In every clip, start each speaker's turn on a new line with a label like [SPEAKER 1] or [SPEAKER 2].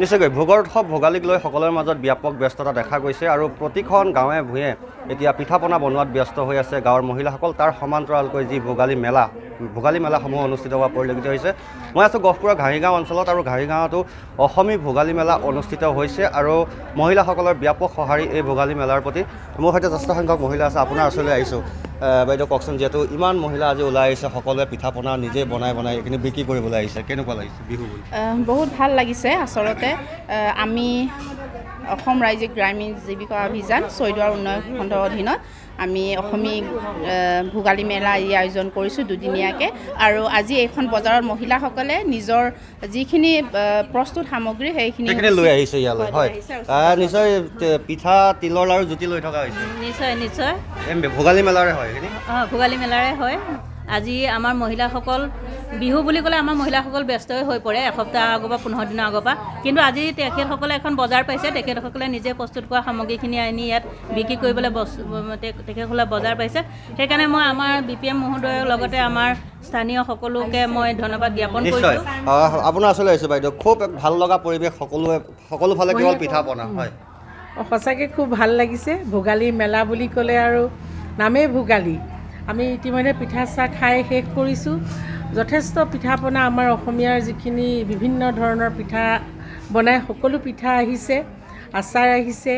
[SPEAKER 1] নিশ্চয়কৈ ভোগৰ উৎসৱ ভোগালীক লৈ সকলোৰে মাজত ব্যাপক ব্যস্ততা দেখা গৈছে আৰু প্ৰতিখন গাঁৱে ভূঞে এতিয়া পিঠা পনা বনোৱাত ব্যস্ত হৈ আছে। গাঁৱৰ মহিলাসকল তাৰ সমান্তৰালকৈ যি ভোগালী মেলা ভোগালী মেলাসমূহ অনুষ্ঠিত হোৱা পৰিলক্ষিত হৈছে। মই আছোঁ গহপুৰৰ ঘাঁহিগাঁও অঞ্চলত আৰু ঘাঁহিগাঁৱতো অসমী ভোগালী মেলা অনুষ্ঠিত হৈছে আৰু মহিলাসকলৰ ব্যাপক সঁহাৰি এই ভোগালী মেলাৰ প্ৰতি। মোৰ সৈতে যথেষ্ট সংখ্যক মহিলা আছে আপোনাৰ ওচৰলৈ আহিছোঁ। আহ, বাইদেউ কওকচোন যিহেতু ইমান মহিলা আজি ওলাই আহিছে সকলোৱে পিঠা পনা নিজে বনাই বনাই এইখিনি বিক্ৰী কৰিবলৈ আহিছে। কেনেকুৱা লাগিছে বিহু
[SPEAKER 2] বহুত ভাল লাগিছে আচলতে। আমি অসম ৰাজ্যিক গ্ৰামীণ জীৱিকা অভিযান চৈদুৱাৰ উন্নয়ন খণ্ডৰ অধীনত আমি অসমী ভোগালী মেলা এই আয়োজন কৰিছোঁ দুদিনীয়াকৈ। আৰু আজি এইখন বজাৰত মহিলাসকলে নিজৰ যিখিনি প্ৰস্তুত সামগ্ৰী সেইখিনি
[SPEAKER 1] লৈ আহিছে ইয়ালৈ
[SPEAKER 2] হয়,
[SPEAKER 1] নিশ্চয় পিঠা তিলৰ লাৰু জুতি লৈ থকা হৈছে।
[SPEAKER 3] নিশ্চয় নিশ্চয়।
[SPEAKER 1] ভোগালী মেলাৰে হয়
[SPEAKER 3] ভোগালী মেলাৰে হয়। আজি আমাৰ মহিলাসকল বিহু বুলি ক'লে আমাৰ মহিলাসকল ব্যস্তই হৈ পৰে এসপ্তাহ আগৰ পৰা পোন্ধৰ দিনৰ আগৰ পৰা। কিন্তু আজি তেখেতসকলে এখন বজাৰ পাইছে তেখেতসকলে নিজে প্ৰস্তুত কৰা সামগ্ৰীখিনি আনি ইয়াত বিক্ৰী কৰিবলৈ বস্তু তেখেতসকলে বজাৰ পাইছে। সেইকাৰণে মই আমাৰ বি পি এম মহোদয়ৰ লগতে আমাৰ স্থানীয় সকলোকে মই ধন্যবাদ জ্ঞাপন কৰিছোঁ।
[SPEAKER 1] আপোনাৰ ওচৰলৈ আহিছোঁ বাইদেউ। খুব ভাল লগা পৰিৱেশ সকলোৱে সকলো ফালে কেৱল পিঠা পনা হয়।
[SPEAKER 4] সঁচাকৈ খুব ভাল লাগিছে। ভোগালী মেলা বুলি ক'লে আৰু নামেই ভোগালী। আমি ইতিমধ্যে পিঠা চাহ খাই শেষ কৰিছোঁ। যথেষ্ট পিঠা পনা আমাৰ অসমীয়াৰ যিখিনি বিভিন্ন ধৰণৰ পিঠা বনাই সকলো পিঠা আহিছে আচাৰ আহিছে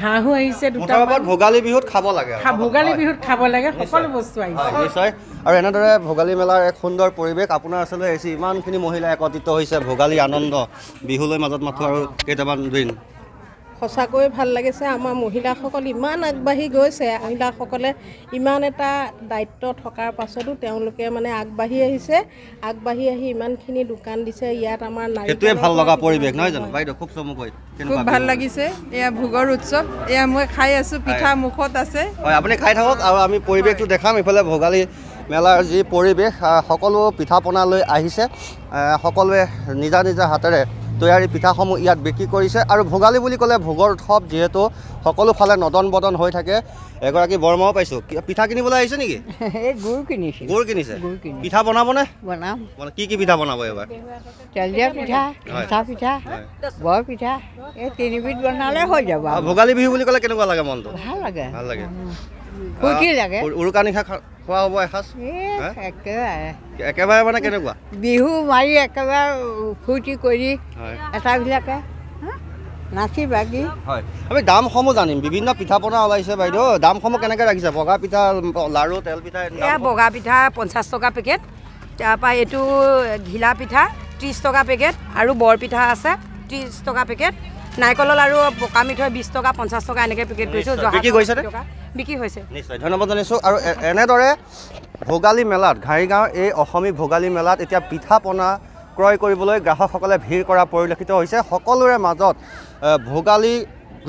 [SPEAKER 4] হাঁহো আহিছে
[SPEAKER 1] ওপৰত ভোগালী বিহুত খাব লাগে
[SPEAKER 4] ভোগালী। বিহুত খাব লাগে সকলো বস্তু আহিছে।
[SPEAKER 1] নিশ্চয়। আৰু এনেদৰে ভোগালী মেলাৰ এক সুন্দৰ পৰিৱেশ আপোনাৰ ওচৰলৈ আহিছে। ইমানখিনি মহিলা একত্ৰিত হৈছে ভোগালী আনন্দ বিহুলৈ মাজত মাথো আৰু কেইটামান দিন।
[SPEAKER 5] সঁচাকৈ ভাল লাগিছে। আমাৰ মহিলাসকল ইমান আগবাঢ়ি গৈছে। মহিলাসকলে ইমান এটা দায়িত্ব থকাৰ পাছতো তেওঁলোকে মানে আগবাঢ়ি আহিছে। আগবাঢ়ি আহি ইমানখিনি দোকান দিছে। ইয়াত আমাৰ
[SPEAKER 1] সেইটোৱে ভাল লগা পৰিৱেশ নহয় জানো? বাইদেউ খুব চমুকৈ।
[SPEAKER 6] খুব ভাল? লাগিছে। এয়া ভোগৰ উৎসৱ। এয়া মই খাই আছো পিঠা মুখত আছে।
[SPEAKER 1] হয় আপুনি খাই থাকক আৰু আমি পৰিৱেশটো দেখাম। ইফালে ভোগালী মেলাৰ যি পৰিৱেশ সকলো পিঠা পনা লৈ আহিছে। আহ, সকলোৱে নিজা নিজা হাতেৰে তৈয়াৰী পিঠাসমূহ ইয়াত বিক্ৰী কৰিছে আৰু ভোগালী বুলি ক'লে ভোগৰ উৎসৱ যিহেতু সকলো ফালে নদন বদন হৈ থাকে। এগৰাকী বৰমাও পাইছোঁ। পিঠা কিনিবলৈ আহিছে নেকি?
[SPEAKER 7] গুৰ কিনিছোঁ।
[SPEAKER 1] গুৰ কিনিছে। পিঠা বনাবনে?
[SPEAKER 7] বনাম।
[SPEAKER 1] কি কি পিঠা বনাব এবাৰ
[SPEAKER 7] তেল দিয়া পিঠা পিঠা
[SPEAKER 1] হয়।
[SPEAKER 7] বৰ পিঠা এই তিনিবিধ বনালে হৈ যাব।
[SPEAKER 1] ভোগালী বিহু বুলি ক'লে কেনেকুৱা লাগে মনটো?
[SPEAKER 7] ভাল লাগে।
[SPEAKER 1] ভাল লাগে।
[SPEAKER 7] ফূৰ্তি লাগে
[SPEAKER 1] উৰু- উৰুকা নিশা খা- খোৱা হ'ব এসাঁজ?
[SPEAKER 7] একেবাৰে।
[SPEAKER 1] একেবাৰে মানে কেনেকুৱা?
[SPEAKER 7] বিহু মাৰি একেবাৰে ফূৰ্তি কৰি এটাবিলাকে হা? নাচি বাগি।
[SPEAKER 1] হয়। আমি দামসমূহ জানিম। বিভিন্ন পিঠা পনা ওলাইছে বাইদেউ। দামসমূহ কেনেকৈ ৰাখিছে? বগা পিঠা লাৰু তেল পিঠা
[SPEAKER 8] এয়া? বগা পিঠা পঞ্চাছ টকা পেকেট। তাৰপৰা এইটো ঘিলা পিঠা ত্ৰিছ টকা পেকেট। আৰু বৰ পিঠা আছে ত্ৰিছ টকা পেকেট। নাৰিকলৰ লাৰু পকা মিঠৈ বিছ টকা পঞ্চাছ টকা এনেকৈ পেকেট কৰিছোঁ।
[SPEAKER 1] বিক্ৰী কৰিছেনে?
[SPEAKER 8] টকা। বিক্ৰী হৈছে।
[SPEAKER 1] নিশ্চয় ধন্যবাদ জনাইছোঁ। আৰু এনেদৰে ভোগালী মেলাত ঘাৰিগাঁৱৰ এই অসমী ভোগালী মেলাত এতিয়া পিঠা পনা ক্ৰয় কৰিবলৈ গ্ৰাহকসকলে ভিৰ কৰা পৰিলক্ষিত হৈছে। সকলোৰে মাজত এ, ভোগালীক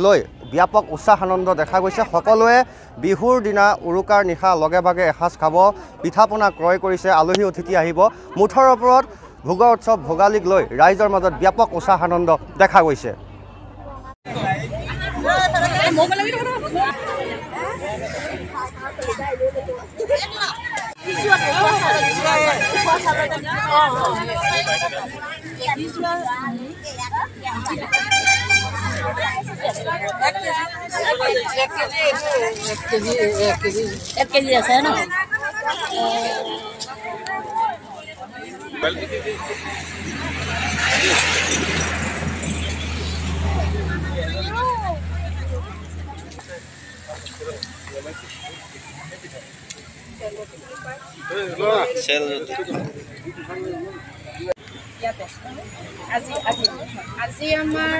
[SPEAKER 1] লৈ ব্যাপক উৎসাহ আনন্দ দেখা গৈছে। সকলোৱে বিহুৰ দিনা উৰুকাৰ নিশা লগে ভাগে এসাঁজ খাব পিঠা পনা ক্ৰয় কৰিছে আলহী অতিথি আহিব। মুঠৰ ওপৰত ভোগৰ উৎসৱ ভোগালীক লৈ ৰাইজৰ মাজত ব্যাপক উৎসাহ আনন্দ দেখা গৈছে।
[SPEAKER 3] এক কেজি আছে ন
[SPEAKER 2] আজি আজি আজি আমাৰ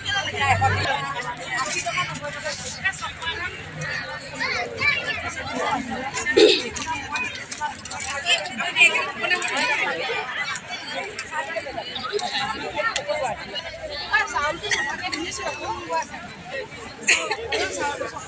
[SPEAKER 8] that's how it's